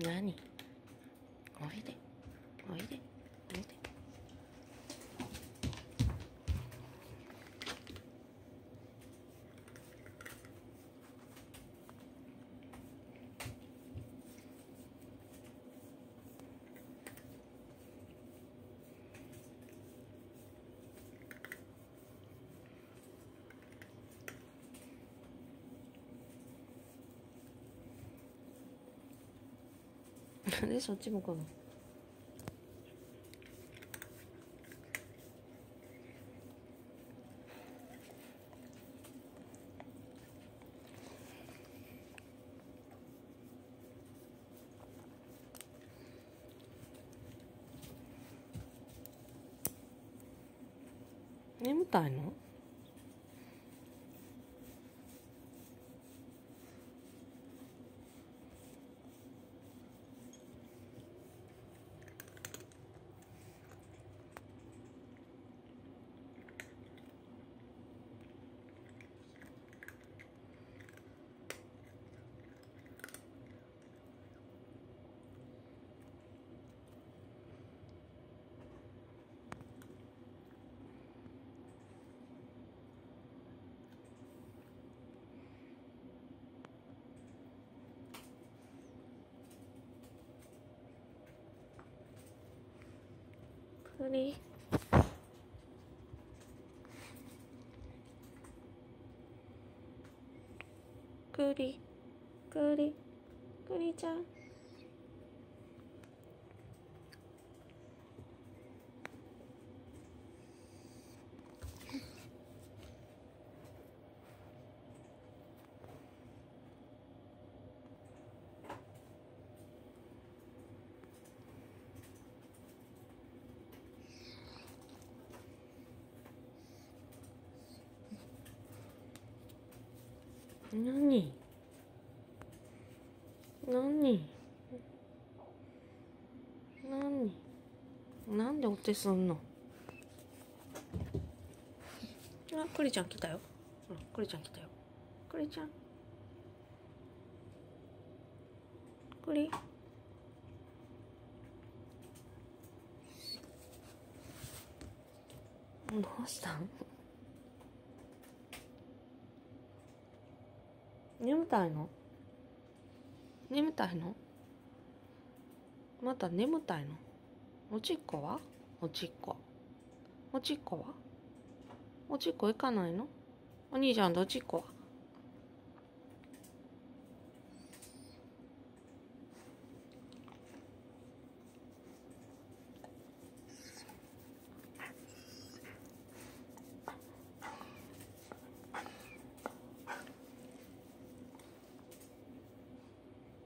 何？おいで。おいでおいでなんでそっち向くの？眠たいの？り。くり、くり、くりちゃん何？何？何？なんでお手すんの？あクリちゃん来たよ。うんクリちゃん来たよ。クリちゃん。クリ。どうしたん？眠たいの？眠たいの？また眠たいの？おちっこは？おちっこ。おちっこは？おちっこ行かないの？お兄ちゃんとおちっこは？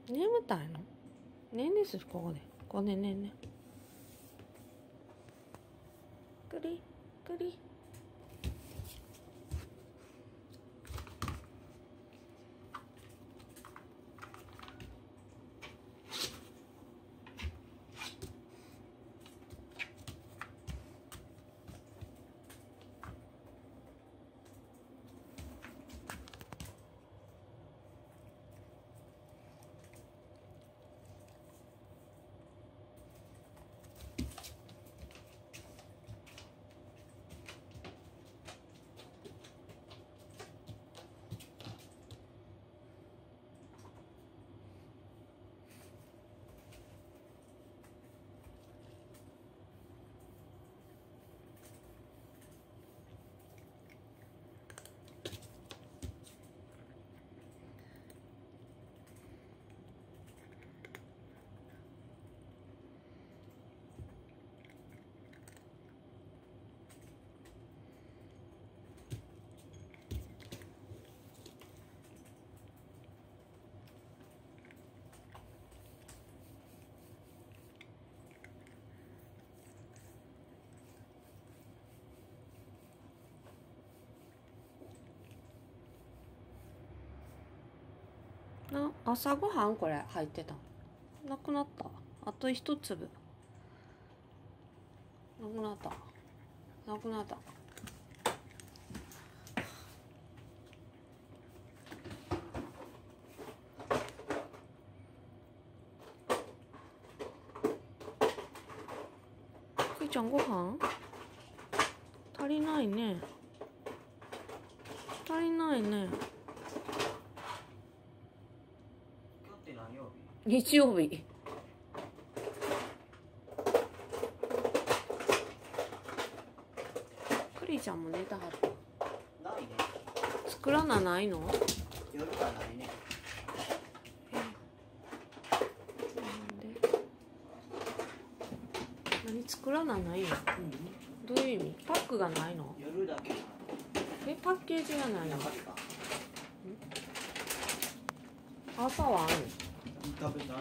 眠たいの？ねんですここでここでねんねくりくりな朝ごはんこれ入ってた。なくなった。あと一粒。なくなった。なくなった。くいちゃんご飯？足りないね。足りないね。日曜日。クリちゃんも寝たはった日ないね作らなないの？夜はないね。何作らなないの？どういう意味？パックがないの？夜だけえパッケージがないの？朝はあんの？食べな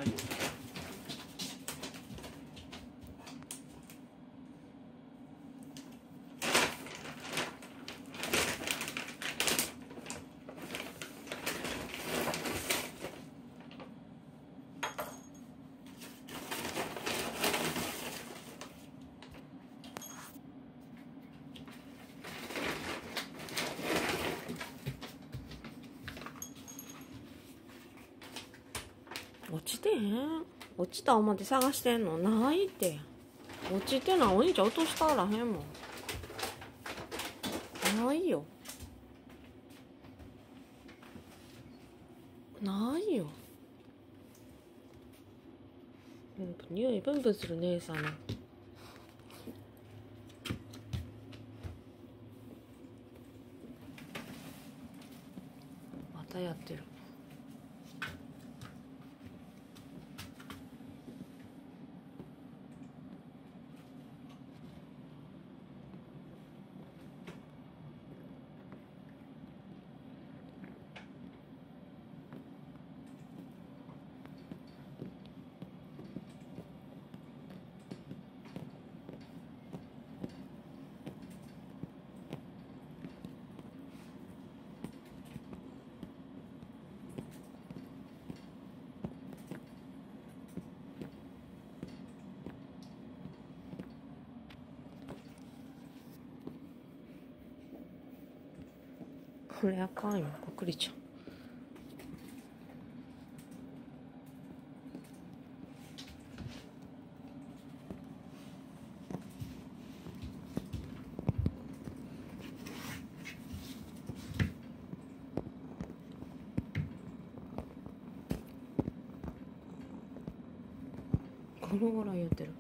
落ちてへん。落ちた思って探してんの？ないって。落ちてない。お兄ちゃん落としたらへんもん。ないよ。ないよ。うん匂いブンブンする姉さんまたやってる。これあかんよこくりちゃん。ゴロゴロ言ってる。